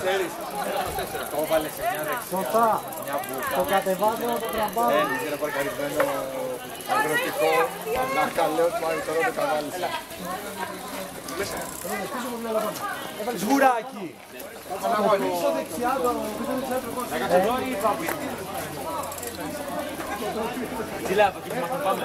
Ξέρεις, το έβαλες σε μια δεξιά. Το κατεβάζω το ε, είναι παρκαρισμένο αγροτικό. Να καλέω του το καβάλι. Ε. Σγουράκι. Πίσω δεξιά το πίσω δεξιά το κόστος. Τι λέει από εκεί που μας πάμε.